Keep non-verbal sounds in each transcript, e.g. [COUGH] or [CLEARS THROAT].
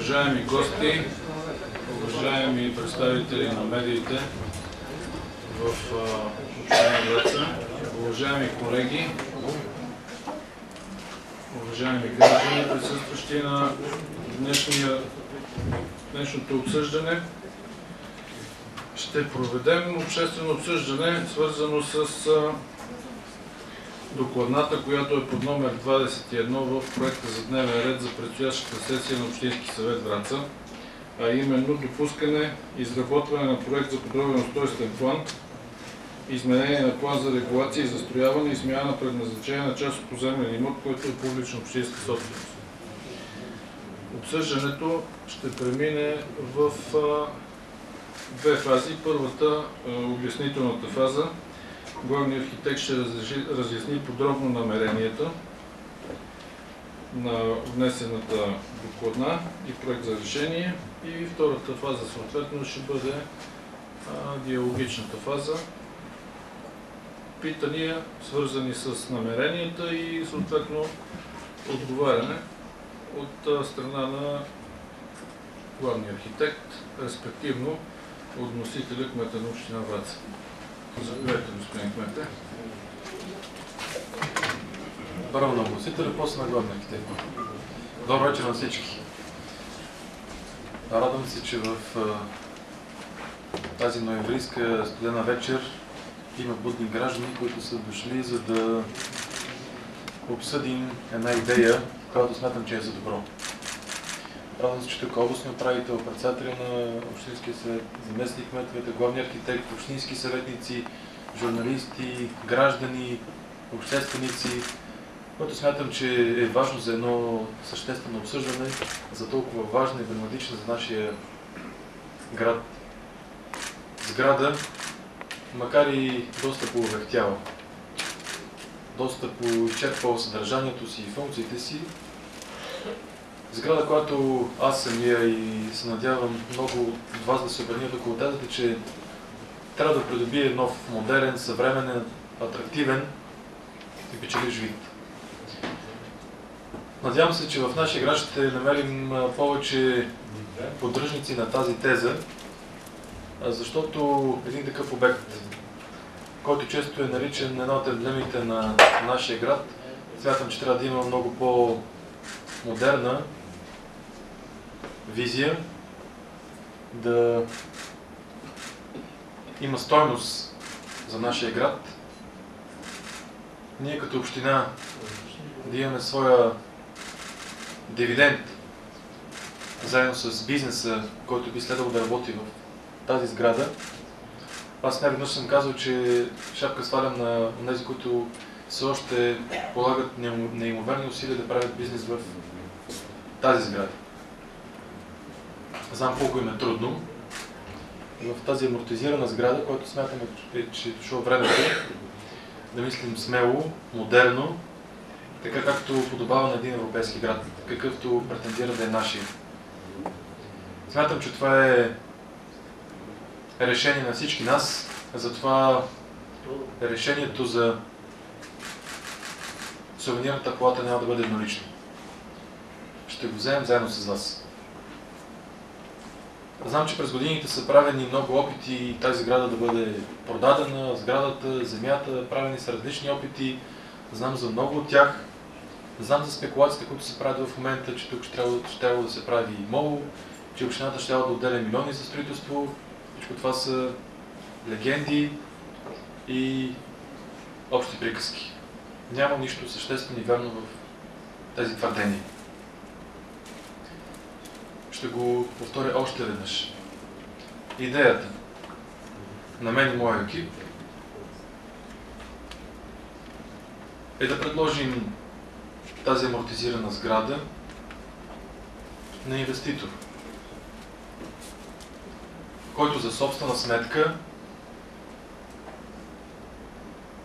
Уважаеми гости, уважаеми представители на медиите в община уважаеми колеги, уважаеми граждани, присъстващи на днешния, днешното обсъждане, ще проведем обществено обсъждане, свързано с докладната, която е под номер 21 в проекта за дневен ред за предстоящата сесия на Общински съвет Враца, а именно допускане, изработване на проект за подробен устройствен план, изменение на план за регулация и застрояване и смяна на предназначение на част от поземлен имот, който е публична общинска собственост. Обсъждането ще премине в две фази. Първата, обяснителната фаза, главният архитект ще разясни подробно намеренията на внесената докладна и проект за решение. И втората фаза съответно ще бъде а, диалогичната фаза. Питания, свързани с намеренията и съответно отговаряне от страна на главния архитект, респективно от носителя кмета на община Враца. Заповядайте, господин кмете. Първо на вносителя, после на главния архитект. Добър вечер на всички. Радвам се, че в тази ноемврийска студена вечер има будни граждани, които са дошли, за да обсъдим една идея, която смятам, че е за добро. Се, че тук областни управител, председателя на Общинския съвет, заместник кметовете, главни архитект, общински съветници, журналисти, граждани, общественици, което смятам, че е важно за едно съществено обсъждане за толкова важна и драматична за нашия град сграда, макар и доста повехтяла, доста поизчерпвала съдържанието си и функциите си, Сграда, която аз самия и се надявам много от вас да се обърнят около тезата, че трябва да придобие нов, модерен, съвременен, атрактивен и печелиш вид. Надявам се, че в нашия град ще намерим повече поддръжници на тази теза, защото един такъв обект, който често е наричан една от емблемите на нашия град, смятам, че трябва да има много по-модерна визия, да има стойност за нашия град. Ние като община да имаме своя дивиденд заедно с бизнеса, който би следвало да работи в тази сграда. Аз не веднъж съм казал, че шапка свалям на тези, които все още полагат неимоверни усилия да правят бизнес в тази сграда. Знам колко им е трудно. В тази амортизирана сграда, която смятаме, че е дошло времето да мислим смело, модерно, така както подобава на един европейски град, какъвто претендира да е нашия. Смятам, че това е решение на всички нас, затова решението за сувенирната колата няма да бъде еднолично. Ще го вземем заедно с вас. Знам, че през годините са правени много опити тази сграда да бъде продадена, сградата, земята, правени са различни опити. Знам за много от тях. Знам за спекулациите, които се правят в момента, че тук ще трябва, ще трябва да се прави и мол, че общината ще трябва да отделя милиони за строителство. Всичко това са легенди и общи приказки. Няма нищо съществено и верно в тези твърдения. Ще го повторя още веднъж. Идеята на мен и моя екип е да предложим тази амортизирана сграда на инвеститор, който за собствена сметка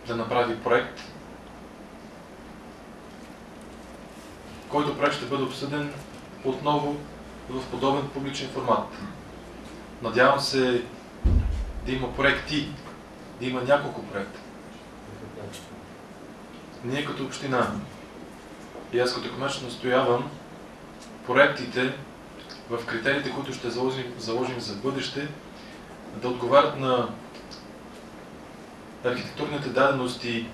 да направи проект, който проект ще бъде обсъден отново в подобен публичен формат. Надявам се да има проекти, да има няколко проекта. Ние като община и аз като кмет настоявам проектите в критериите, които ще заложим, заложим за бъдеще, да отговарят на архитектурните дадености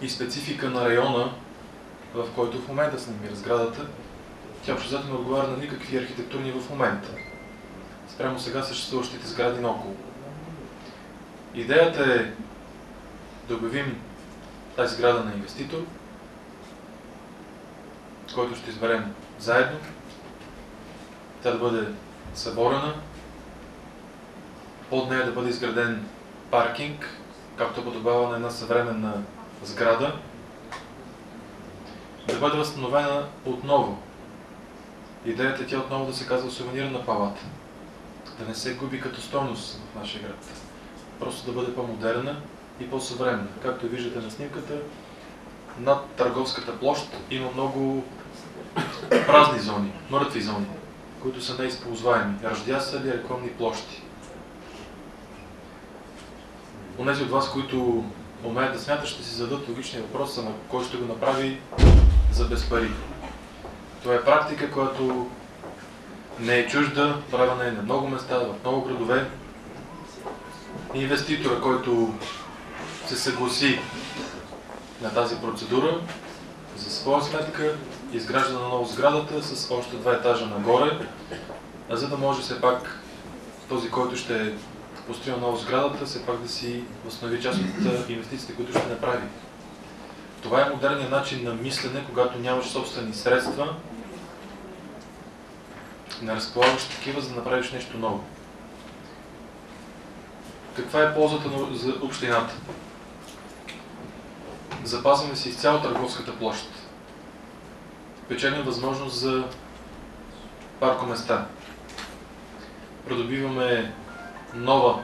и специфика на района, в който в момента се намира сградата. Тя общо не отговаря на никакви архитектурни в момента, спрямо сега съществуващите сгради наоколо. Идеята е да обявим тази сграда на инвеститор, който ще изберем заедно. Тя да бъде съборена, под нея да бъде изграден паркинг, както подобава на една съвременна сграда, да бъде възстановена отново. Идеята е тя отново да се казва сувенирна палата. Да не се губи като стойност в нашия град. Просто да бъде по-модерна и по-съвременна. Както виждате на снимката, над търговската площ има много празни зони, мъртви зони, които са неизползваеми. Ръждясали рекламни площи. Онези от вас, които умеят да смятат, ще си зададат логичния въпрос, на кой ще го направи за без пари. Това е практика, която не е чужда, правена е на много места, в много градове. Инвеститора, който се съгласи на тази процедура, за своя сметка изгражда на ново сградата с още два етажа нагоре, за да може все пак този, който ще построил ново сградата, все пак да си възстанови част от инвестициите, които ще направи. Това е модерният начин на мислене, когато нямаш собствени средства, не разполагаш такива, за да направиш нещо ново. Каква е ползата за общината? Запазваме си изцяло търговската площ. Печелим възможност за паркоместа. Продобиваме нова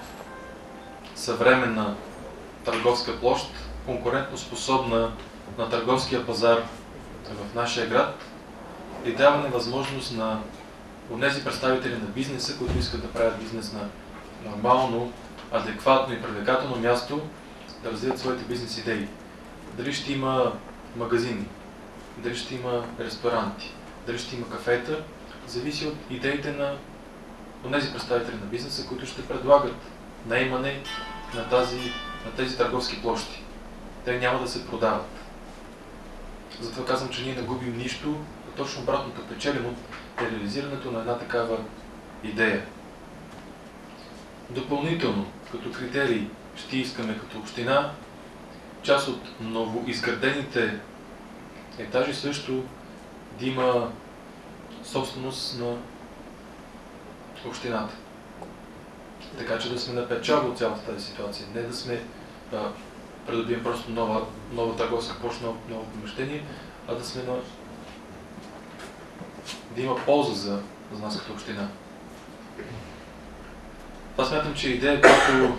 съвременна търговска площ, конкурентно способна на търговския пазар в нашия град и даване възможност на тези представители на бизнеса, които искат да правят бизнес на нормално, адекватно и привлекателно място, да развият своите бизнес идеи. Дали ще има магазини, дали ще има ресторанти, дали ще има кафета, зависи от идеите на тези представители на бизнеса, които ще предлагат наемане на, тази, на тези търговски площи. Те няма да се продават. Затова казвам, че ние не губим нищо, точно обратното печелим от реализирането на една такава идея. Допълнително, като критерий, ще искаме като община част от новоизградените етажи също да има собственост на общината. Така че да сме на печал от цялата тази ситуация. Не да сме а, придобием просто нова, нова търговска площ, ново, ново помещение, а да сме на да има полза за, за нас като община. Това смятам, че идея, която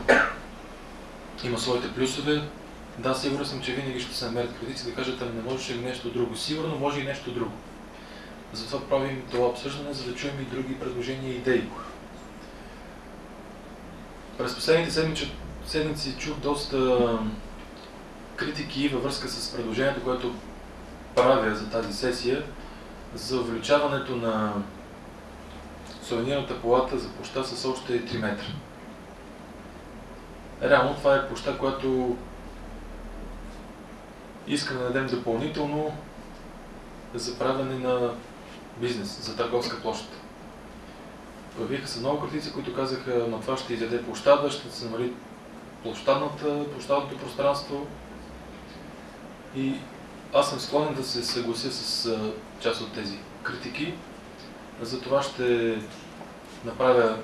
има своите плюсове. Да, сигурен съм, че винаги ще се намерят критици да кажат, ами не можеше ли нещо друго. Сигурно може и нещо друго. Затова правим това обсъждане, за да чуем и други предложения и идеи. През последните седмици, седмици чух доста критики във връзка с предложението, което правя за тази сесия, за увеличаването на сувенирната палата за площа с още 3 метра. Реално това е площа, която искаме да дадем допълнително за правене на бизнес, за търговска площ. Появиха се много критици, които казаха, на това ще изяде площада, ще се намали площадната, площадното пространство. И аз съм склонен да се съглася с част от тези критики. Затова ще направя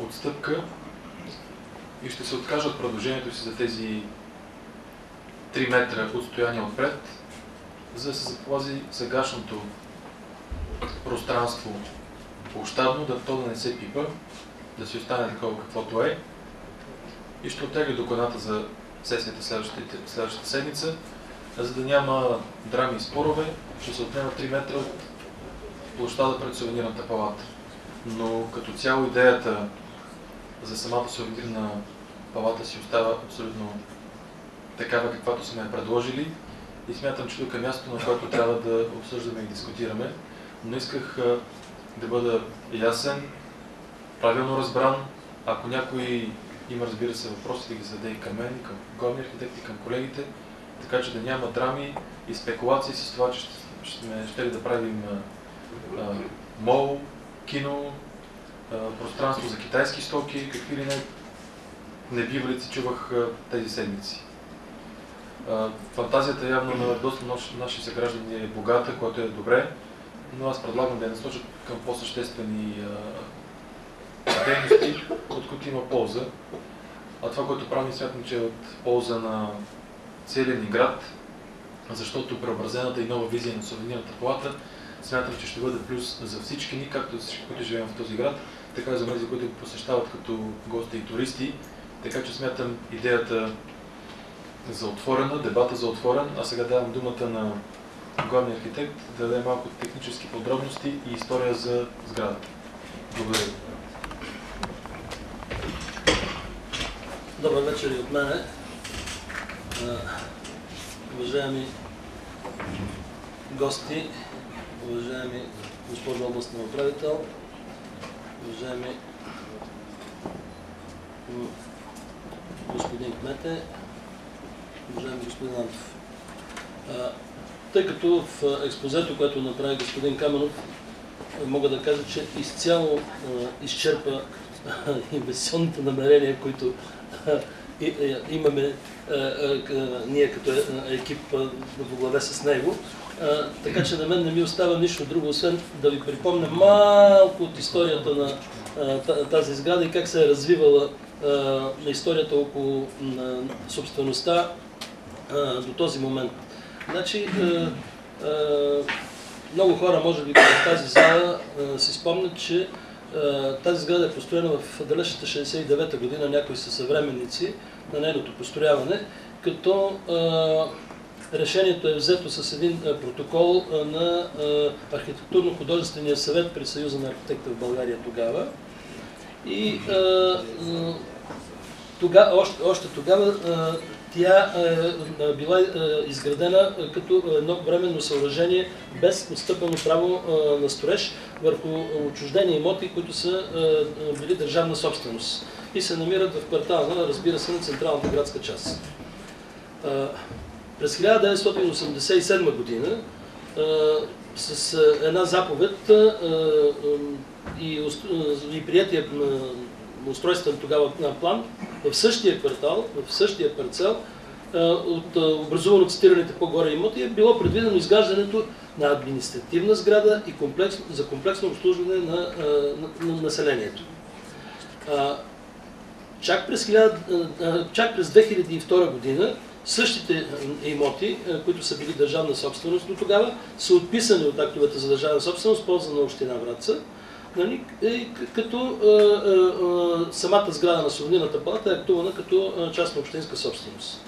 отстъпка и ще се откажа от предложението си за тези 3 метра отстояние отпред, за да се запази сегашното пространство площадно, да то да не се пипа, да си остане такова каквото е. И ще оттегля докладата за сесията следващата седмица, за да няма драми и спорове, ще се отнема 3 метра от площада пред сувенирната палата. Но като цяло идеята за самата сувенирна палата си остава абсолютно такава, каквато сме я предложили и смятам, че тук е място, на което трябва да обсъждаме и дискутираме. но исках да бъда ясен, правилно разбран. Ако някой има, разбира се, въпроси да ги зададе и към мен, и към главния архитект, и към колегите, така че да няма драми и спекулации с това, че ще, ще, ли да правим а, мол, кино, а, пространство за китайски стоки, какви ли не небивалици чувах а, тези седмици. А, фантазията явно на доста наш- наши съграждани е богата, което е добре, но аз предлагам да я насочат към по-съществени дейности, от които има полза. А това, което правим, смятам, че е от полза на целия ни град, защото преобразената и нова визия на сувенирната палата смятам, че ще бъде плюс за всички ни, както за всички, които живеем в този град, така и за тези, които го посещават като гости и туристи. Така че смятам идеята за отворена, дебата за отворен, а сега давам думата на главния архитект да даде малко технически подробности и история за сградата. Благодаря. Добър вечер и от мене. Уважаеми гости, уважаеми госпожо областен управител, уважаеми господин Кмете, уважаеми господин Антов. Тъй като в експозето, което направи господин Каменов, мога да кажа, че изцяло изчерпа инвестиционните намерения, които и- имаме а, к- ние като е- екип в главе с него. Така че на мен не ми остава нищо друго, освен да ви припомня малко от историята на тази сграда и как се е развивала на историята около собствеността до този момент. Значи, много хора, може би, в тази зала си спомнят, че тази сграда е построена в далечната 69-та година, някои са съвременници на нейното построяване, като а, решението е взето с един а, протокол на архитектурно-художествения съвет при Съюза на архитекта в България тогава. И тога, още, още тогава тя е, е била е, изградена е, като едно временно съоръжение без отстъпено право е, на строеж върху отчуждени имоти, които са е, били държавна собственост и се намират в квартала, разбира се, на централната градска част. През 1987 година с една заповед и, и приятия устройствен тогава план, в същия квартал, в същия парцел, от образувано цитираните по-горе имоти е било предвидено изграждането на административна сграда и комплекс, за комплексно обслужване на, на, на населението. Чак през, 1000, а, чак през 2002 година същите имоти, които са били държавна собственост до тогава, са отписани от актовете за държавна собственост в полза на община Враца, нали, е, като а, а, а, самата сграда на Сувенирната палата е актувана като а, частна общинска собственост.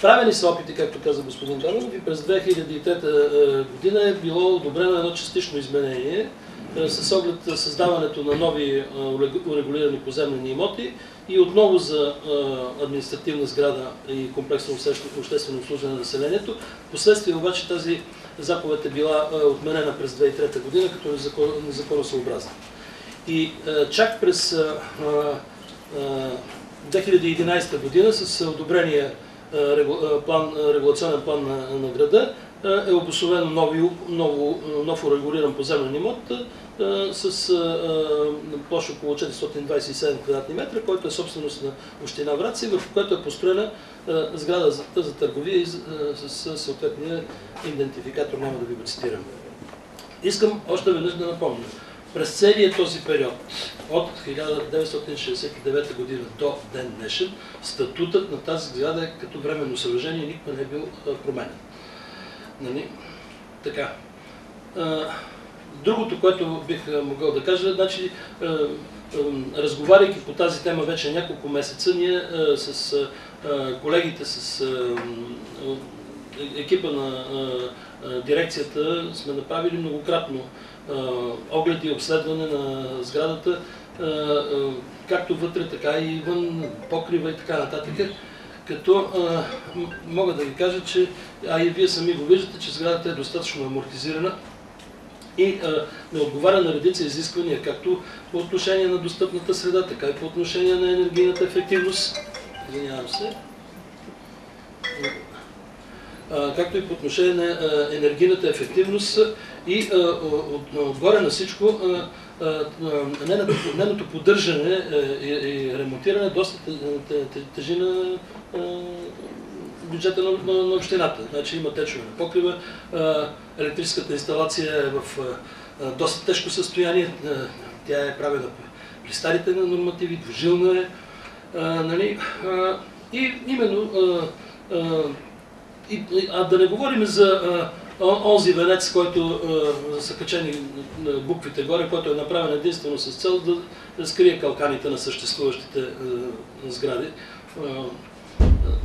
Правени са опити, както каза господин Данов, и през 2003 а, година е било одобрено едно частично изменение с оглед създаването на нови урегулирани поземлени имоти и отново за административна сграда и комплексно обществено- обслужване на населението. Впоследствие обаче тази заповед е била а, отменена през 2003 година като незакон- незаконосъобразна. И чак през а, а, 2011 година с одобрения план, регулационен план на, на града е обособено нови, ново, нов урегулиран поземлен имот с площ около 427 квадратни метра, който е собственост на община Враца и върху което е построена сграда за, за търговия и, с съответния идентификатор, няма да ви го цитирам. Искам още веднъж да напомня. През целия този период, от 1969 година до ден днешен, статутът на тази сграда е като временно съоръжение никога не е бил променен. Нали? Така. Другото, което бих могъл да кажа, значи, разговаряйки по тази тема вече няколко месеца, ние с колегите, с м, екипа на дирекцията сме направили многократно оглед и обследване на сградата, както вътре, така и вън, покрива и така нататък. Като мога да ви кажа, че, а и вие сами го виждате, че сградата е достатъчно амортизирана и не отговаря на редица изисквания, както по отношение на достъпната среда, така и по отношение на енергийната ефективност. Извинявам се. Както и по отношение на енергийната ефективност и отгоре на всичко нейното поддържане и, ремонтиране доста те- те- тежи на бюджета на, на, на общината. Значи има течове на покрива, електрическата инсталация е в доста тежко състояние, тя е правена при старите нормативи, двужилна е, а, нали, и именно а, а, да не говорим за онзи венец, който са качени на буквите горе, който е направен единствено с цел да, скрие калканите на съществуващите сгради,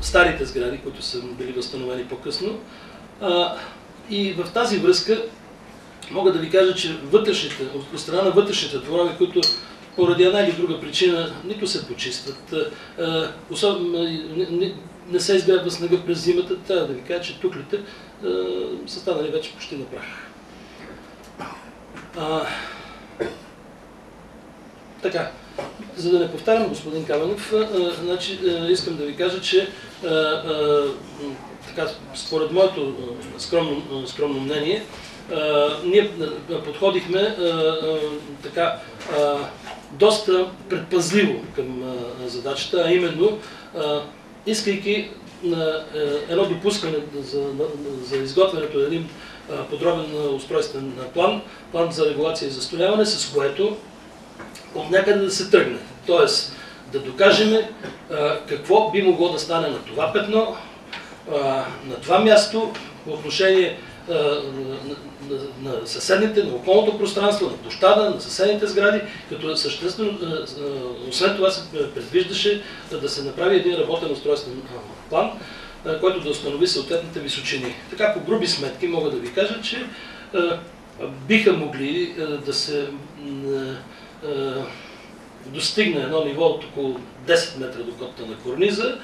старите сгради, които са били възстановени по-късно. И в тази връзка мога да ви кажа, че вътрешните, от страна на вътрешните дворове, които поради една или друга причина нито се почистват, особено, не, се избягва снега през зимата, трябва да ви кажа, че туклите са станали вече почти на прах. Така, за да не повтарям господин Каменов, значи, искам да ви кажа, че така, според моето скромно, скромно мнение, ние подходихме така доста предпазливо към задачата, а именно искайки на е, едно допускане за, за изготвянето на един подробен устройствен план, план за регулация и застоляване, с което от някъде да се тръгне. Тоест да докажем какво би могло да стане на това петно, на това място по отношение на, на, на съседните, на околното пространство, на площада, на съседните сгради, като съществено, освен това се предвиждаше да се направи един работен устройствен план, който да установи съответните височини. Така по груби сметки мога да ви кажа, че биха могли да се достигне едно ниво от около 10 метра до на корниза,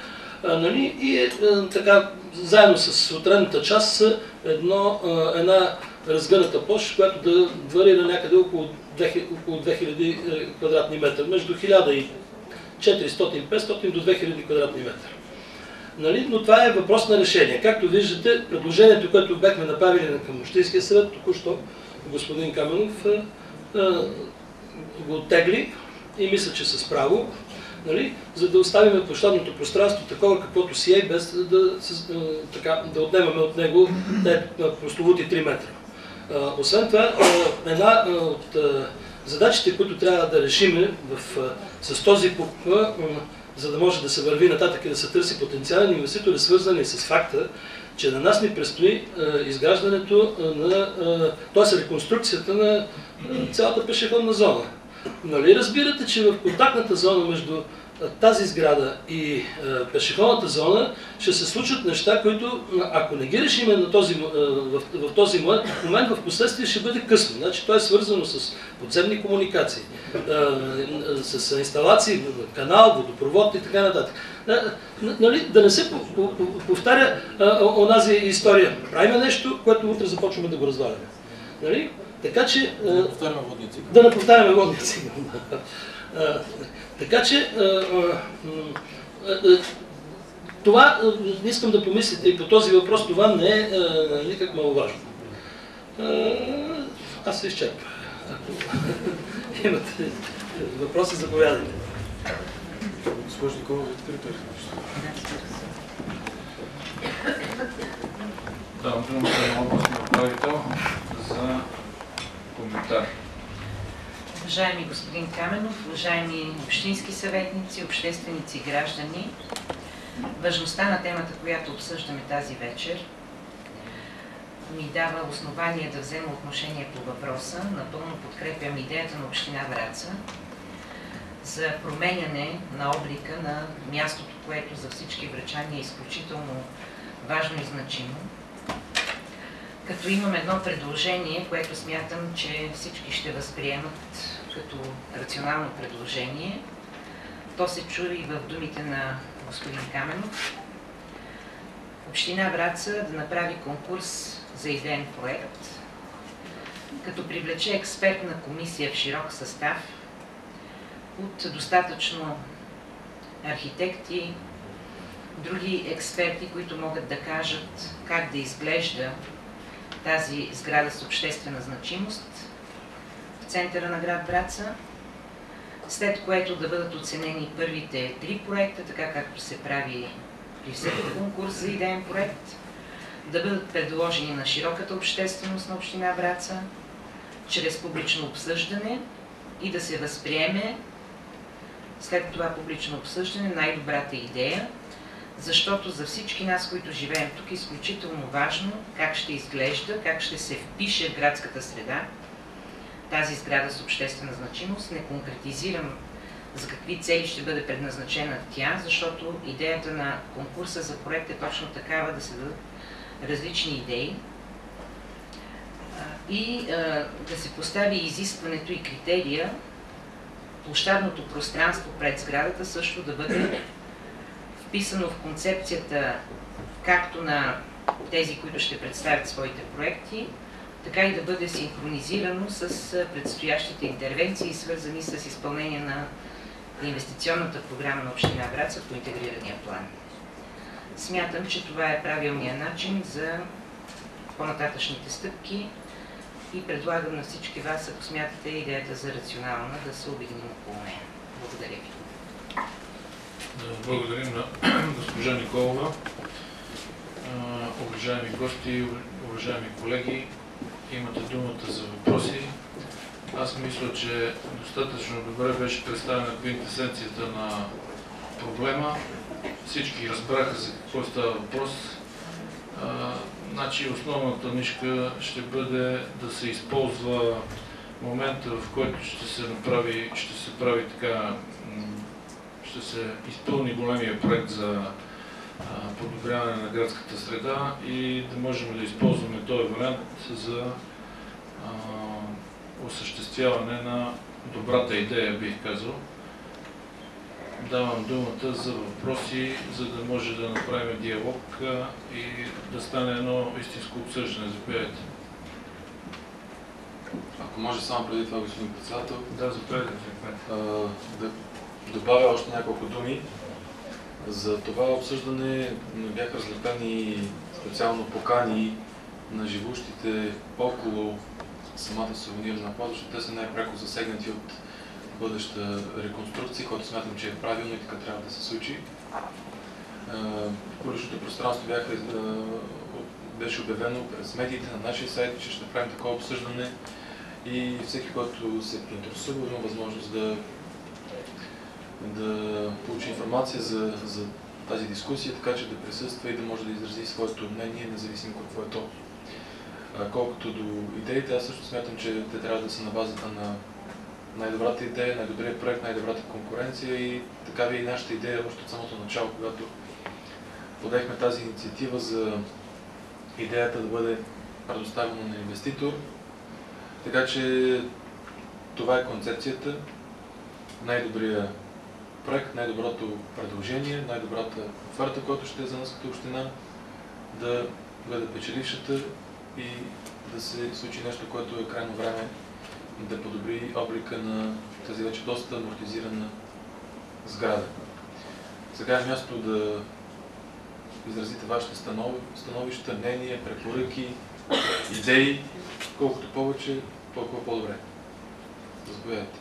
а, нали, и е, а, така, заедно с отредната част са едно, а, една разгъната площ, която да варира някъде около 2000, около 2000 е, квадратни метра, между 1400 500 до 2000 квадратни метра. Нали? Но това е въпрос на решение. Както виждате, предложението, което бяхме направили към Общинския съвет, току-що господин Каменов а, а, го оттегли и мисля, че с право, нали? за да оставим площадното пространство такова, каквото си е, без да, а, така, да отнемаме от него те прословути 3 метра. Освен това, а, една от задачите, които трябва да решиме в, с този ПУП, а, за да може да се върви нататък и да се търси потенциален инвеститор, е свързан и с факта, че на нас ни предстои изграждането на, т.е. реконструкцията на цялата пешеходна зона. Нали разбирате, че в контактната зона между тази сграда и а, пешеходната зона ще се случат неща, които ако не ги решиме на този, а, в, в този момент, момент, в последствие ще бъде късно. Значи, то е свързано с подземни комуникации, а, с инсталации, канал, водопровод и така нататък. Нали, да не се по- по- по- повтаря онази история. Правиме нещо, което утре започваме да го разваляме. Нали? Така че Повтаряме да не повтаряме водния цигъл. [LAUGHS] А, Така че а, а, м, а, а, това искам да помислите и по този въпрос, това не е никак маловажно. А, Аз се изчерпах. Ако [LAUGHS] имате въпроси, заповядайте. Госпожо Николова, открито е. Давам думата на областния управител коментар. Уважаеми господин Каменов, уважаеми общински съветници, общественици и граждани, важността на темата, която обсъждаме тази вечер, ми дава основание да взема отношение по въпроса. Напълно подкрепям идеята на Община Враца за променяне на облика на мястото, което за всички врачани е изключително важно и значимо. Като имам едно предложение, което смятам, че всички ще възприемат като рационално предложение. То се чу и в думите на господин Каменов. Община Враца да направи конкурс за идеен проект като привлече експертна комисия в широк състав от достатъчно архитекти, други експерти, които могат да кажат как да изглежда тази сграда с обществена значимост в центъра на град Браца, след което да бъдат оценени първите три проекта, така както се прави при всеки конкурс за идеен проект, да бъдат предложени на широката общественост на Община Браца, чрез публично обсъждане и да се възприеме след това публично обсъждане най-добрата идея, защото за всички нас, които живеем тук, е изключително важно как ще изглежда, как ще се впише в градската среда тази сграда с обществена значимост. Не конкретизирам за какви цели ще бъде предназначена тя, защото идеята на конкурса за проект е точно такава да се дадат различни идеи и да се постави изискването и критерия площадното пространство пред сградата също да бъде вписано в концепцията както на тези, които ще представят своите проекти, така и да бъде синхронизирано с предстоящите интервенции, свързани с изпълнение на инвестиционната програма на Община Враца по интегрирания план. Смятам, че това е правилният начин за по-нататъчните стъпки и предлагам на всички вас, ако смятате идеята за рационална, да се обединим около нея. Благодаря ви. Да благодарим на [CLEARS THROAT] госпожа Николова. Уважаеми гости, уважаеми колеги, имате думата за въпроси. Аз мисля, че достатъчно добре беше представена квинтесенцията на проблема. Всички разбраха за какво става въпрос. А, значи основната нишка ще бъде да се използва момента, в който ще се направи, ще се прави така, ще се изпълни големия проект за подобряване на градската среда и да можем да използваме този вариант за а, осъществяване на добрата идея, бих казал. Давам думата за въпроси, за да може да направим диалог а, и да стане едно истинско обсъждане. Заповядайте. Ако може само преди това, господин председател, Да, заповядайте. да добавя още няколко думи. За това обсъждане бяха разлепени специално покани на живущите около самата сувенирна плаза, защото те са най-пряко засегнати от бъдеща реконструкция, която смятам, че е правилно и така трябва да се случи. Публичното пространство бяха, беше обявено през медиите на нашия сайт, че ще правим такова обсъждане и всеки, който се интересува, има възможност да, да получи информация за, за тази дискусия, така че да присъства и да може да изрази своето мнение, независимо какво е то. Колкото до идеите, аз също смятам, че те трябва да са на базата на най-добрата идея, най-добрият проект, най-добрата конкуренция и такава е и нашата идея още от самото начало, когато подехме тази инициатива за идеята да бъде предоставена на инвеститор. Така че това е концепцията, най-добрият проект, най-доброто предложение, най-добрата оферта, която ще е за нас като община, да бъде печелившата и да се случи нещо, което е крайно време да подобри облика на тази вече доста амортизирана сграда. Сега е място да изразите вашите станов- становища, мнения, препоръки, идеи. Колкото повече, толкова по-добре. Заповядайте.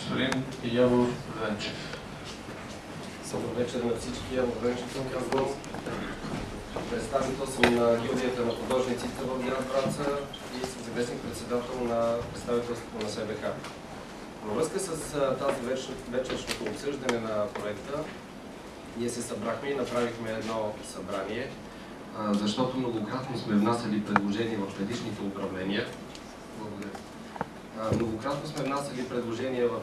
Господин Явор Венчев. Добър вечер на всички. Яво Венчев съм казвам. Представител съм на гилдията на художниците в град Враца и съм заместник председател на представителството на СБК. Във връзка с тази веч- вечершното обсъждане на проекта, ние се събрахме и направихме едно събрание, защото многократно сме внасяли предложения в предишните управления. Многократно сме внасяли предложения в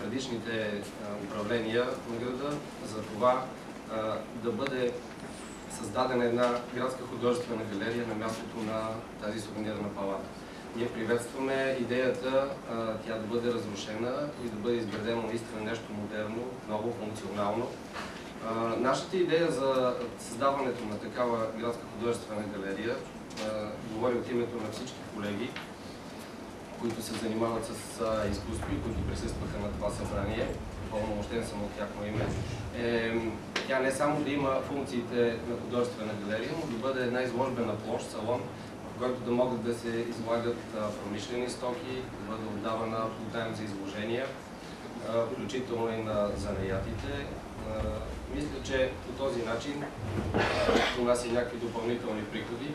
предишните управления на града за това да бъде създадена една градска художествена галерия на мястото на тази сувенирна палата. Ние приветстваме идеята тя да бъде разрушена и да бъде изградено наистина нещо модерно, ново, функционално. Нашата идея за създаването на такава градска художествена галерия говори от името на всички колеги, които се занимават с изкуство и които присъстваха на това събрание. Пълномощен съм от тяхно име. Е, тя не само да има функциите на художествена галерия, но да бъде една изложбена площ, салон, в който да могат да се излагат промишлени стоки, да бъде отдавана найем за изложения, включително и на занаятите. Мисля, че по този начин а, у нас и някакви допълнителни приходи.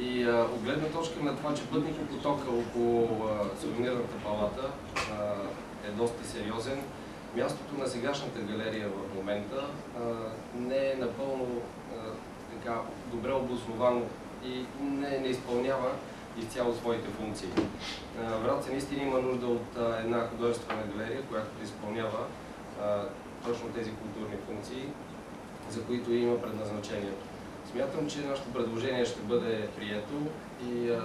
И а, от гледна точка на това, че пътникопотока около а, сувенирната палата а, е доста сериозен, мястото на сегашната галерия в момента а, не е напълно а, така добре обосновано и не, не изпълнява изцяло своите функции. А, Враца наистина има нужда от а, една художествена галерия, която изпълнява а, точно тези културни функции, за които има предназначението. Смятам, че нашето предложение ще бъде прието и а,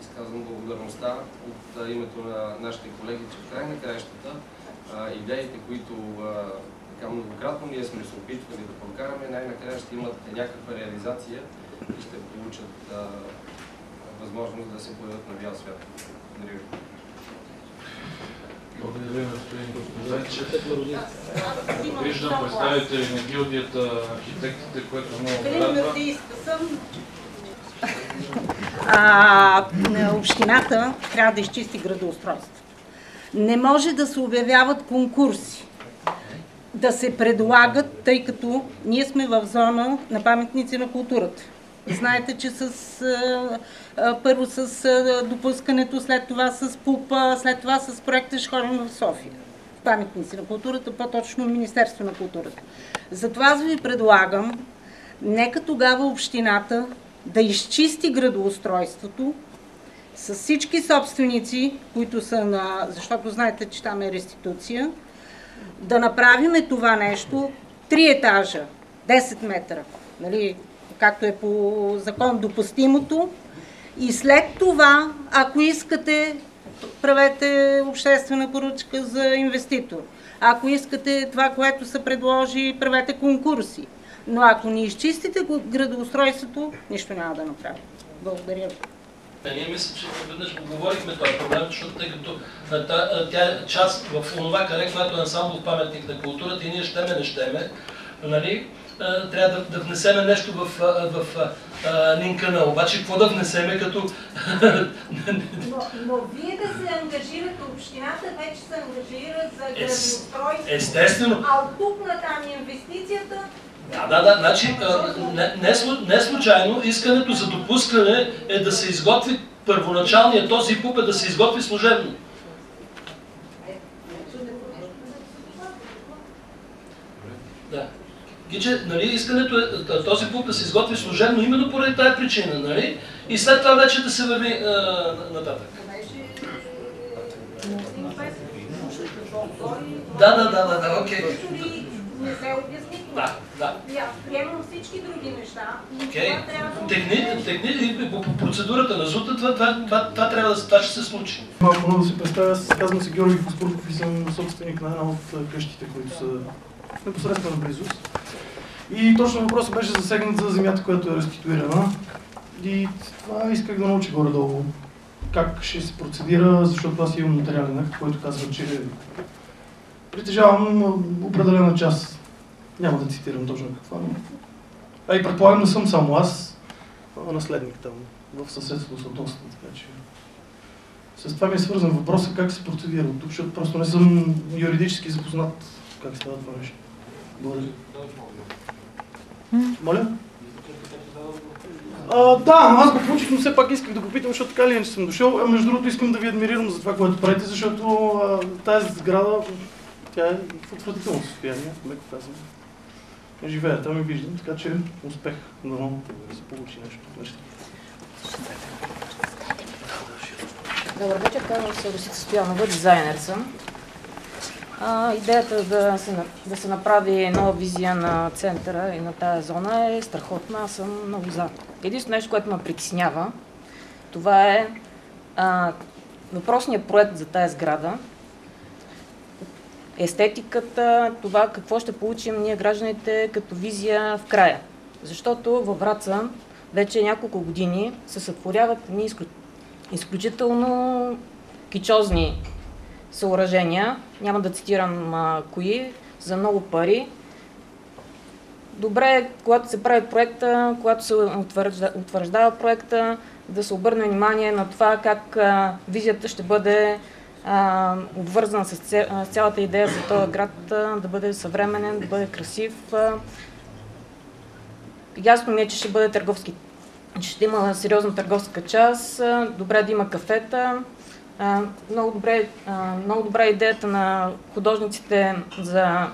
изказвам благодарността от а, името на нашите колеги, че в край на краищата а, идеите, които така многократно ние сме се опитвали да прокараме, най-накрая ще имат някаква реализация и ще получат възможност да се появят на бял свят. Благодаря ви. Благодаря, господин Мародин. Виждам представители на гилдията на архитектите, което много радва. А, общината трябва да изчисти градоустройство. Не може да се обявяват конкурси, да се предлагат, тъй като ние сме в зона на паметници на културата. Знаете, че с, първо с допускането, след това с ПУПа, след това с проекта ходим в София. Паметници на културата, по-точно Министерство на културата. Затова аз ви предлагам, нека тогава общината да изчисти градоустройството с всички собственици, които са на... Защото знаете, че там е реституция. Да направиме това нещо три етажа, 10 метра, нали, както е по закон допустимото. И след това, ако искате, правете обществена поръчка за инвеститор. Ако искате това, което се предложи, правете конкурси. Но ако не изчистите градоустройството, нищо няма да направим. Благодаря ви. Е, Ние мисля, че веднъж го говорихме този проблем, защото тъй като тя е част в онова каре, което е ансамбл паметник на културата и ние щеме, не щеме, нали, трябва да, да внесеме нещо в, а, в а. Обаче какво да внесеме като... Но, но вие да се ангажирате, общината вече се ангажира за градоустройство. Естествено, А от тук на там инвестицията, Да, да, да. Значи, не, не, слу- не случайно искането за допускане е да се изготви първоначалният този ПУП е да се изготви служебно. Да. Гиче, нали, искането е т- този ПУП да се изготви служебно именно поради тази причина, нали? И след това вече да се върви а, нататък. Да, да, да, да, да, окей. не се обясни. Да, да. Приемам всички други неща. Окей. Техни, и по процедурата на ЗУТа това, това, това, това, трябва да, това ще се случи. Малко много да се представя, аз казвам се Георги Коспурков и съм собственик на една от къщите, които са непосредствена близост. И точно въпросът беше засегнат за земята, която е реституирана. И това исках да науча горе-долу как ще се процедира, защото аз имам нотариален акт, който казва, че притежавам определена част. Няма да цитирам точно каква, но... А и предполагам не съм само аз, наследник там, в съседство с доста, така че... С това ми е свързан въпросът как се процедира от тук, защото просто не съм юридически запознат как става това нещо. Моля? А, да, аз го получих, но все пак исках да го питам, защото така ли иначе съм дошъл. А между другото искам да ви адмирирам за това, което правите, защото а, тази сграда, тя е в отвратително състояние, меко казвам. Живея там и виждам, така че успех. Дано да се получи нещо. нещо. Добър вечер, казвам се Русица Стоянова, дизайнер съм. А, идеята да се, да се направи нова визия на центъра и на тази зона е страхотна. Аз съм много за. Единствено нещо, което ме притеснява, това е а, въпросният проект за тази сграда. естетиката, това какво ще получим ние гражданите като визия в края. Защото във Враца вече няколко години се сътворяват едни изклю- изключително кичозни съоръжения, няма да цитирам а, кои, за много пари. Добре е, когато се прави проекта, когато се утвържда, утвърждава проекта, да се обърне внимание на това как а, визията ще бъде а, обвързана с, цялата идея за този град а, да бъде съвременен, да бъде красив. А, ясно ми е, че ще бъде търговски, че ще има сериозна търговска част, добре да има кафета. Много, добре, много добра е идеята на художниците за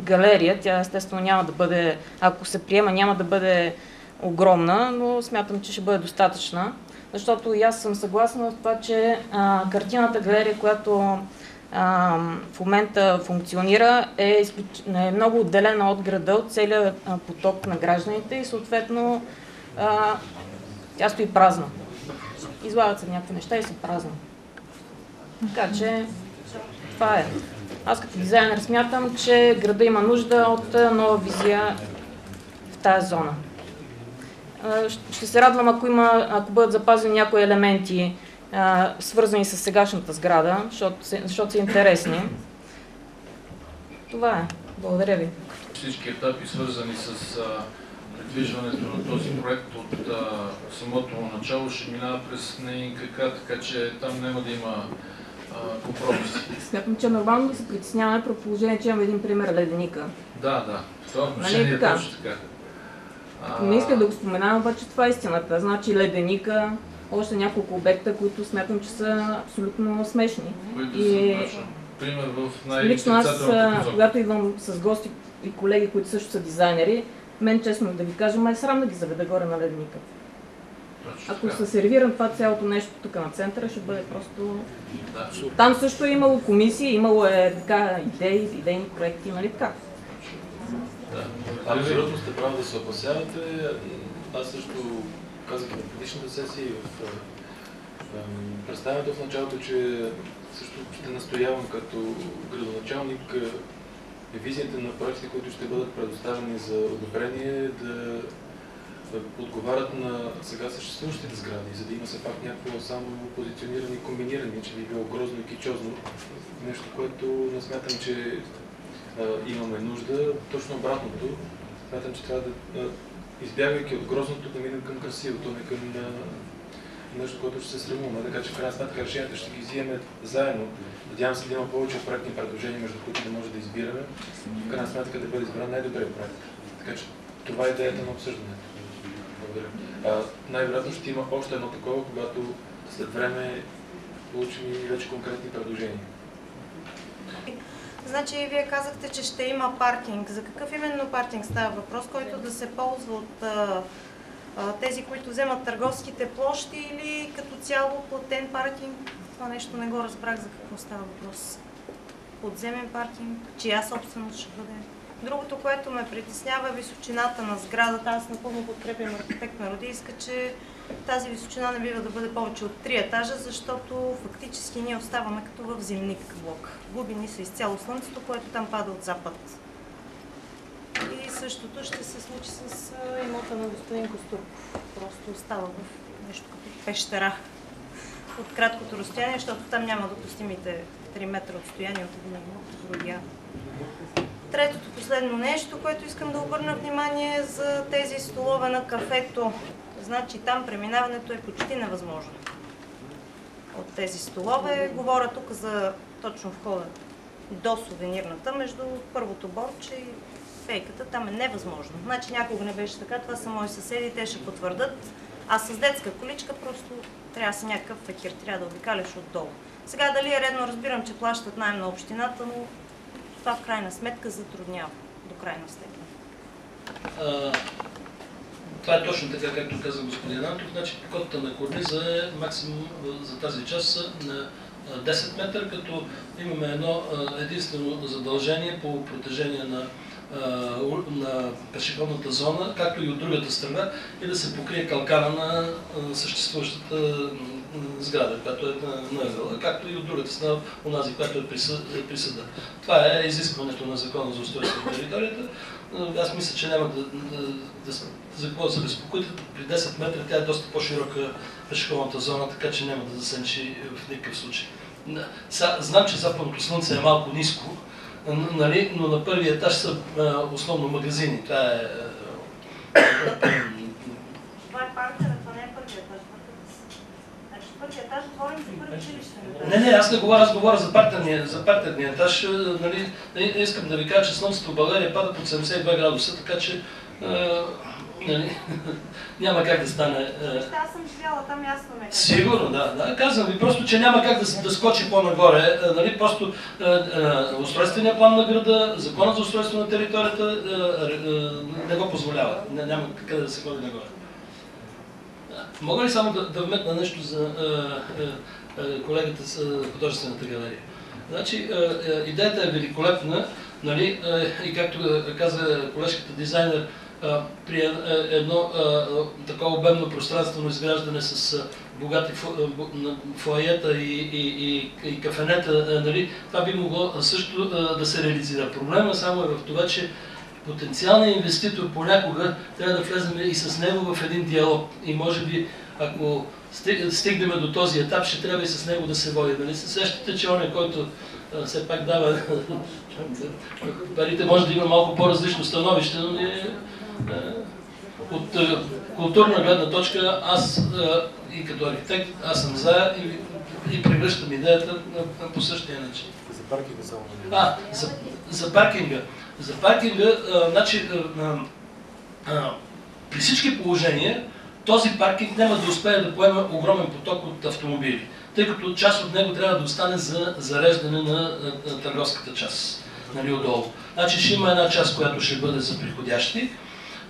галерия. Тя естествено няма да бъде, ако се приема, няма да бъде огромна, но смятам, че ще бъде достатъчна. Защото и аз съм съгласна в това, че а, картината галерия, която а, в момента функционира, е, изключ... е много отделена от града, от целия а, поток на гражданите и съответно а, тя стои празна. Излагат се някакви неща и са празни. Така че това е. Аз като дизайнер смятам, че града има нужда от нова визия в тази зона. Ще се радвам, ако, има, ако бъдат запазени някои елементи, свързани с сегашната сграда, защото, защото са интересни. Това е. Благодаря ви. Всички етапи, свързани с а, придвижването на този проект от а, самото начало, ще минава през НИНКК, така че там няма да има а, компромиси. Смятам, че е нормално да се притесняваме при положение, че имаме един пример леденика. Да, да, в това отношение Нали е така? точно така. А, Не исках да го споменавам, обаче това е истината. Значи леденика, още няколко обекта, които смятам, че са абсолютно смешни. които И- са пример в Лично аз, когато идвам с гости и колеги, които също са дизайнери, мен честно да ви кажа, ме е срам да ги заведа горе на ледника. Ако се сервирам това цялото нещо тук на центъра, ще бъде просто... Да. Там също е имало комисии, имало е така идеи, идейни проекти, нали така? Да. Абсолютно сте прави да се опасявате. Аз също казах на предишната сесия и в представянето в началото, че също ще настоявам като градоначалник визията на проектите, които ще бъдат предоставени за одобрение, да отговарят на сега съществуващите сгради, за да има все пак някакво само позициониране и комбиниране, че би било грозно и кичозно. Нещо, което не смятам, че а, имаме нужда. Точно обратното. Смятам, че трябва да, избягвайки от грозното, да минем към красивото, не към а, нещо, което ще се срамуваме. Така че в крайна сметка решенията ще ги взимаме заедно. Надявам се да има повече проектни предложения, между които да може да избираме. В крайна сметка да бъде избран най-добрият проект. Така че това е идеята на обсъждането. Благодаря. Най-вероятно ще има още едно такова, когато след време получим и вече конкретни предложения. Значи, вие казахте, че ще има паркинг. За какъв именно паркинг става въпрос, който да се ползва от тези, които вземат търговските площи или като цяло платен паркинг? Това нещо не го разбрах за какво става въпрос. Подземен паркинг, чия собственост ще бъде? Другото, което ме притеснява е височината на сградата. Аз напълно подкрепям архитект Народийска, че тази височина не бива да бъде повече от 3 етажа, защото фактически ние оставаме като в зимник блок. Губи се изцяло слънцето, което там пада от запад. И същото ще се случи с имота на господин Костурков. Просто остава в нещо като пещера от краткото разстояние, защото там няма допустимите 3 метра отстояние от един имот до другия. Третото последно нещо, което искам да обърна внимание е за тези столове на кафето. Значи там преминаването е почти невъзможно. От тези столове говоря тук за точно входа до сувенирната, между първото борче и фейката, там е невъзможно. Значи някога не беше така, това са мои съседи, те ще потвърдат. А с детска количка просто трябва да си някакъв фекир, трябва да обикаляш отдолу. Сега дали е редно, разбирам, че плащат найем на общината, но това в крайна сметка затруднява до крайна степен. Това е точно така, както каза господин Антов. Значи котата на корниза е максимум за тази част на а, 10 метра, като имаме едно единствено задължение по протежение на на пешеходната зона, както и от другата страна, и да се покрие калкана на съществуващата сграда, която е на, както и от другата страна, онази, която е е присъда. Това е изискването на закона за устройство на територията. Аз мисля, че няма да, да, да, за какво да се безпокоите. При 10 метра тя е доста по-широка пешеходната зона, така че няма да засенчи в никакъв случай. Знам, че западното слънце е малко ниско, нали, но на първия етаж са а, основно магазини. Това е... а, Това е паркера, това не е първият етаж. Значи първият етаж за първи етаж. Не, не, аз не говоря, аз говоря за партерния, за партерния етаж. Нали, искам да ви кажа, че слънцето в България пада под 72 градуса, така че а, нали, [LAUGHS] няма как да стане. Вижте, аз съм живяла там, ясно ме. Сигурно, да, да. Казвам ви просто, че няма как да, да скочи по-нагоре. А, Нали, просто а, а, устройствения план на града, закона за устройство на територията а, а, не го позволява. Няма къде да се ходи нагоре. Мога ли само да, да вметна нещо за колегата с художествената галерия? Значи, идеята е великолепна, нали, и както каза колежката дизайнер, при е- е- едно а, такова обемно пространствено изграждане с богати фу- а, бу- на- фоайета и, и, и, кафенета, нали, това би могло също да се реализира. Проблема само е в това, че потенциалният инвеститор понякога трябва да влезем и с него в един диалог. И може би, ако сти- стигнем до този етап, ще трябва и с него да се води. Нали? се Сещате, че он е, който все пак дава [LAUGHS] парите, може да има малко по-различно становище, но не е, от а, културна гледна точка, аз а, и като архитект, аз съм за и, и превръщам идеята по същия начин. За паркинга само. А, за, за паркинга. За паркинга, а, значи, а, а, а, при всички положения, този паркинг няма да успее да поеме огромен поток от автомобили, тъй като част от него трябва да остане за зареждане на, на, на търговската част, нали, отдолу. Значи ще има една част, която ще бъде за приходящи,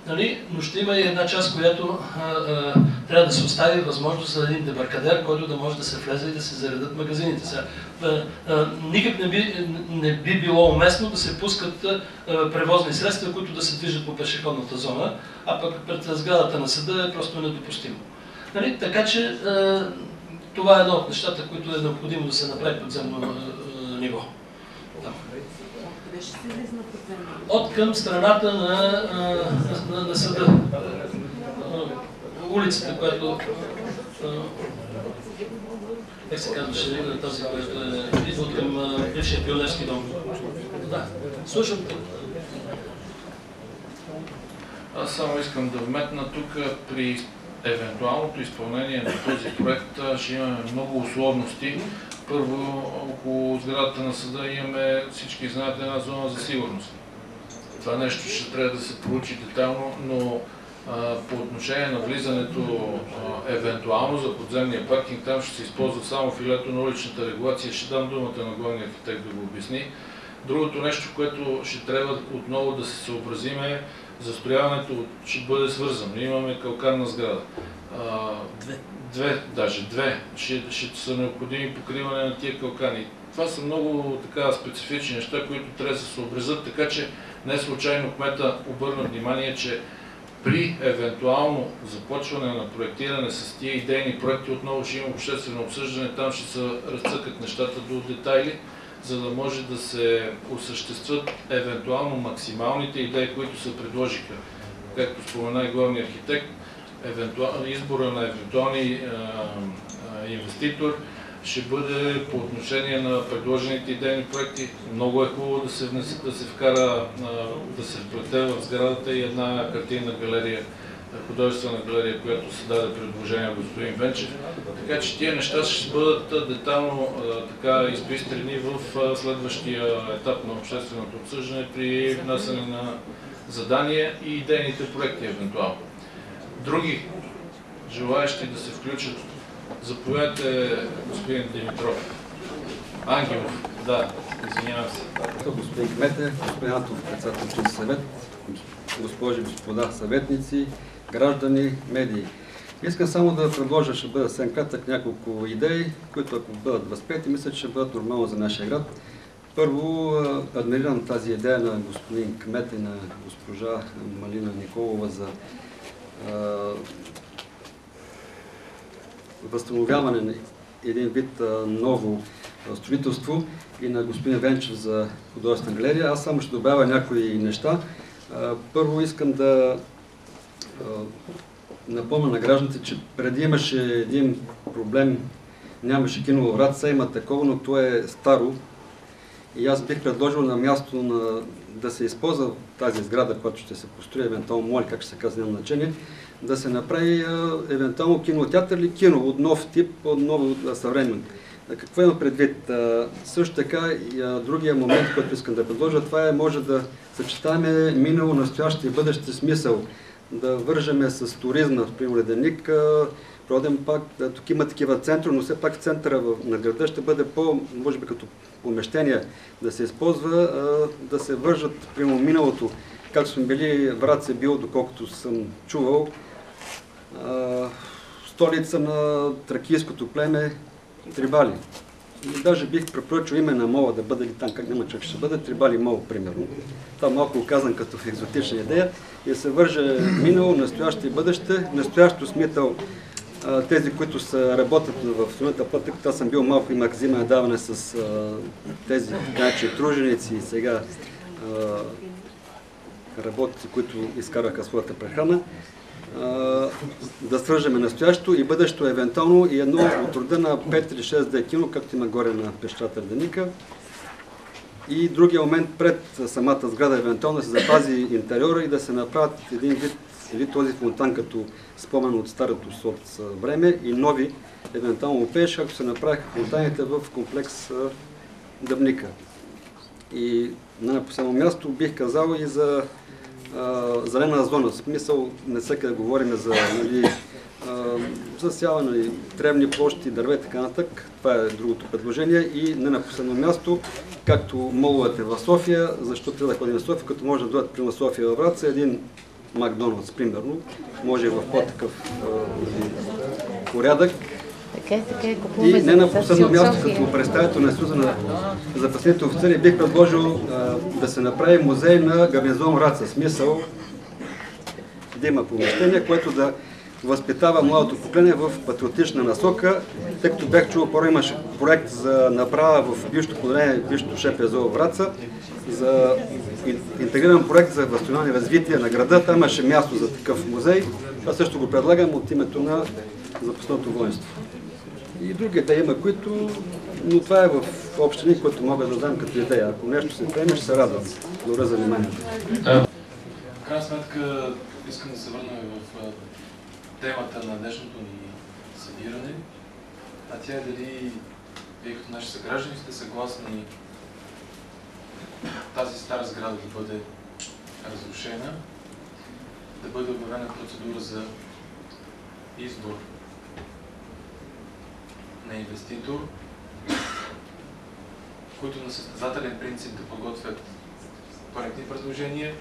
нали, но ще има и една част, която а, а, трябва да се остави възможност за един дебаркадер, който да може да се влезе и да се заредат магазините. Сега, а, а, никак не би, не би било уместно да се пускат а, превозни средства, които да се движат по пешеходната зона, а пък пред сградата на съда е просто недопустимо. Нали, така че а, това е едно от нещата, които е необходимо да се направи подземно а, а, ниво. Там. Къде ще се влиза на подземно? От към страната на, на, на, на съда. Улицата, която как се казваше, на тази, която е от към бившия пионерски дом. Да, слушам. те. Аз само искам да вметна тук при евентуалното изпълнение на този проект ще имаме много условности. Първо, около сградата на съда имаме, всички знаят, една зона за сигурност. Това нещо ще трябва да се проучи детайлно, но а, по отношение на влизането, а, евентуално за подземния паркинг, там ще се използва само филето на уличната регулация. Ще дам думата на главния архитект да го обясни. Другото нещо, което ще трябва отново да се съобразиме, застрояването ще бъде свързано. Имаме калканна сграда. А, Две. Даже две, ще, ще са необходими покриване на тия калкани. Това са много така специфични неща, които трябва да се съобразят, така че не случайно кмета обърна внимание, че при евентуално започване на проектиране с тия идейни проекти отново ще има обществено обсъждане, там ще се разцъкат нещата до детайли, за да може да се осъществят евентуално максималните идеи, които се предложиха. Както спомена и главният архитект, избора на евентуални инвеститор ще бъде по отношение на предложените идейни проекти. Много е хубаво да се, внесе, да се вкара, да се вплете в сградата и една картинна галерия, художествена галерия, която се даде предложение господин Венчев. Така че тия неща ще бъдат детално така изпистрени в следващия етап на общественото обсъждане при внасяне на задания и идейните проекти евентуално. Други желаящи да се включат? Заповядайте, господин Димитров. Ангелов, да, извинявам се. Господин Кмете, господин Антов, председател на съвет, госпожи и господа съветници, граждани, медии. Искам само да предложа, ще бъда съвсем кратък, няколко идеи, които ако бъдат възпети, мисля, че ще бъдат нормално за нашия град. Първо, адмирирам тази идея на господин Кмет и на госпожа Малина Николова за възстановяване на един вид ново строителство и на господин Венчев за художествена галерия. Аз само ще добавя някои неща. Първо искам да напомня на гражданите, че преди имаше един проблем, нямаше кино във Враца, има такова, но то е старо. И аз бих предложил на място на, да се използва тази сграда, която ще се построи, евентуално моли, как ще се казва, няма значение, да се направи евентуално кинотеатър или кино от нов тип, от ново. А, Какво има предвид? Също така, другия момент, който искам да предложа, това е може да съчетаваме минало, настояще и бъдеще смисъл да вържеме с туризма, в Леденик, Роден пак, тук има такива центрове, но все пак центъра на града ще бъде по, може би като помещение да се използва, да се вържат прямо миналото, както сме били, Враца е бил, доколкото съм чувал, столица на тракийското племе Трибали. И даже бих препоръчал име на мола да бъде ли там, как няма човек ще бъде, Трибали мол, примерно. Това малко казан като екзотична идея и се върже минало, настояще и бъдеще. Настоящо смитал а, тези, които са, работят в студента път, тъй като аз съм бил малко имах взимане даване с а, тези значи, труженици и сега а, работници, които изкараха своята прехрана, да свържеме настоящето и бъдещо евентуално и едно от рода на 5 или 6 декино, както има горе на пещата Деника. И другия момент пред самата сграда евентуално се запази интериора и да се направят един вид или този фонтан като спомен от старото соц време и нови, евентуално опееш, както се направиха фонтаните в комплекс Дъбника. И на последно място бих казал и за а, зелена зона. Смисъл не всеки да говорим за нали, засяване, тревни площи, дърве и така нататък. Това е другото предложение. И не на последно място, както моловете в София, защо трябва да ходим в София, като може да дойдат при София във Враца, един Макдоналдс, примерно, може и в по-такъв порядък, Така е, така е, и не на последно място, като представител на Съюза на запасните офицери, бих предложил а, да се направи музей на гарнизон Враца. Смисъл да има помещение, което да възпитава младото поколение в патриотична насока, тъй като бях чул, първо имаше проект за направа в бившото поделение, бившото ШПЗО Враца, за ин- интегриран проект за възстановяване и развитие на града. Там имаше място за такъв музей. Това също го предлагам от името на запасното воинство. И други идеи има, които, но това е в общини, които мога да дам като идея. Ако нещо се приеме, ще се радвам. Благодаря за вниманието. В крайна сметка искам да се върнем в темата на днешното ни събиране. А тя е дали вие като наши съграждани сте съгласни тази стара сграда да бъде разрушена, да бъде обявена процедура за избор на инвеститор, които на състезателен принцип да подготвят проектни предложения,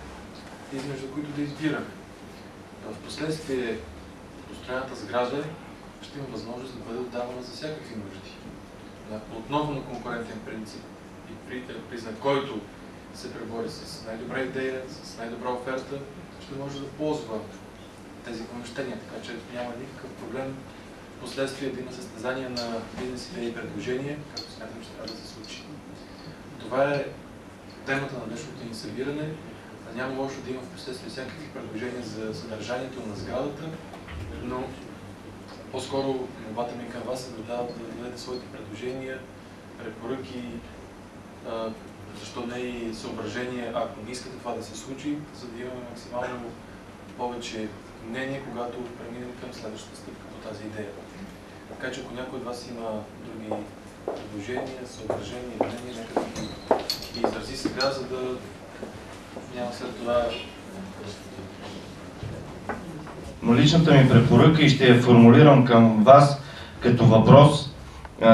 измежду които да избираме. В последствие построената сграда ще има възможност да бъде отдавана за всякакви нужди. Отново на конкурентен принцип и при, признак, който се пребори с най-добра идея, с най-добра оферта, ще може да ползва тези помещения, така че няма никакъв проблем последствие да има състезание на бизнес идеи и предложения, както смятам, че трябва да се случи. Това е темата на днешното ни събиране. Няма лошо да има в последствие всякакви предложения за съдържанието на сградата, но по-скоро молбата ми към вас е да, да дадете своите предложения, препоръки, защо не и съображения, ако не искате това да се случи, за да имаме максимално повече мнение, когато преминем към следващата стъпка по тази идея. Така че ако някой от вас има други предложения, съображения, мнения, нека да ги изрази сега, за да няма след това Но личната ми препоръка и ще я формулирам към вас като въпрос.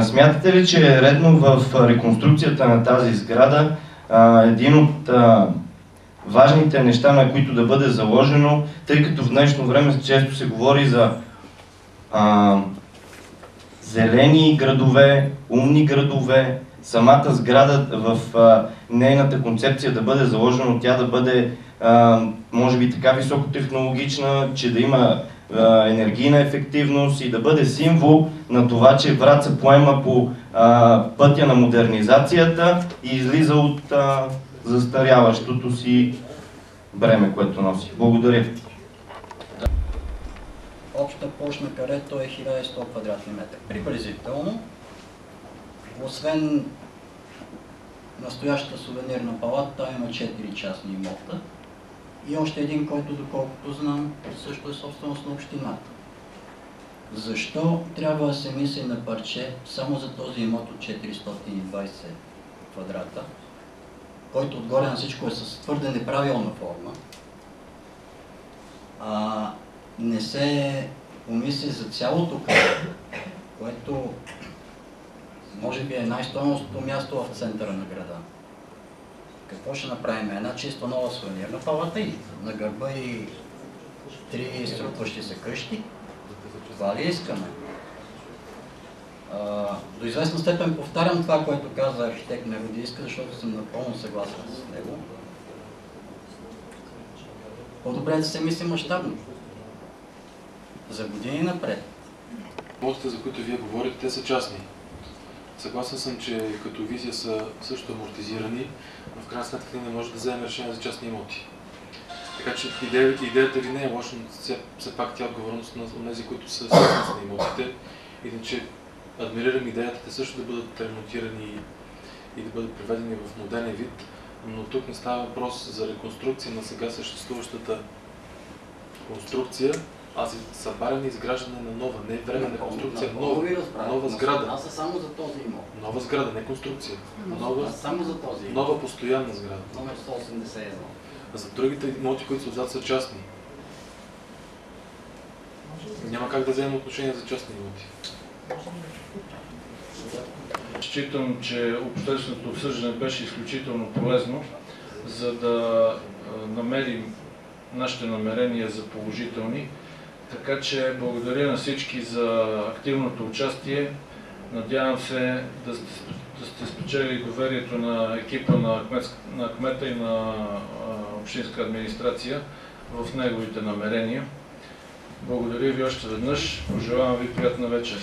Смятате ли, че е редно в реконструкцията на тази сграда един от важните неща, на които да бъде заложено, тъй като в днешно време често се говори за зелени градове, умни градове, самата сграда в нейната концепция да бъде заложено, тя да бъде може би така високотехнологична, че да има енергийна ефективност и да бъде символ на това, че Враца поема по а, пътя на модернизацията и излиза от а, застаряващото си бреме, което носи. Благодаря. Общата площ на карето е 1100 квадратни метра. Приблизително, освен настоящата сувенирна палата, има 4 частни имота и още един, който доколкото знам, също е собственост на общината. Защо трябва да се мисли на парче само за този имот от 420 квадрата, който отгоре на всичко е с твърде неправилна форма, а не се помисли за цялото каре, което може би е най-стойностното място в центъра на града. Какво ще направим? Една чисто нова сувенирна палата и на гърба и три струпващи се къщи. Това ли искаме? А, до известна степен повтарям това, което каза архитект Меродийска, защото съм напълно съгласен с него. По-добре да се мисли мащабно. За години напред. Имотите, за които вие говорите, те са частни. Съгласен съм, че като визия са също амортизирани, но в крайна сметка не може да вземем решение за частни имоти. Така че идеята, идеята ви не е лоша, но все, пак тя е отговорност на тези, които са собственици на имотите. Иначе адмирирам идеята те също да бъдат ремонтирани и, да бъдат приведени в модерен вид, но тук не става въпрос за реконструкция на сега съществуващата конструкция, а за събаряне и изграждане на нова, не временна конструкция, нова, нова Но сграда. Аз са само за този имот. Нова сграда, не конструкция. Нова, само за този имот. нова постоянна сграда. Номер 181. А за другите имоти, които са отзад, са частни. Няма как да вземем отношение за частни имоти. Считам, че общественото обсъждане беше изключително полезно, за да намерим нашите намерения за положителни. Така че благодаря на всички за активното участие. Надявам се да сте, да сте спечели доверието на екипа на, кметск, на кмета и на а, общинска администрация в неговите намерения. Благодаря ви още веднъж. Пожелавам ви приятна вечер.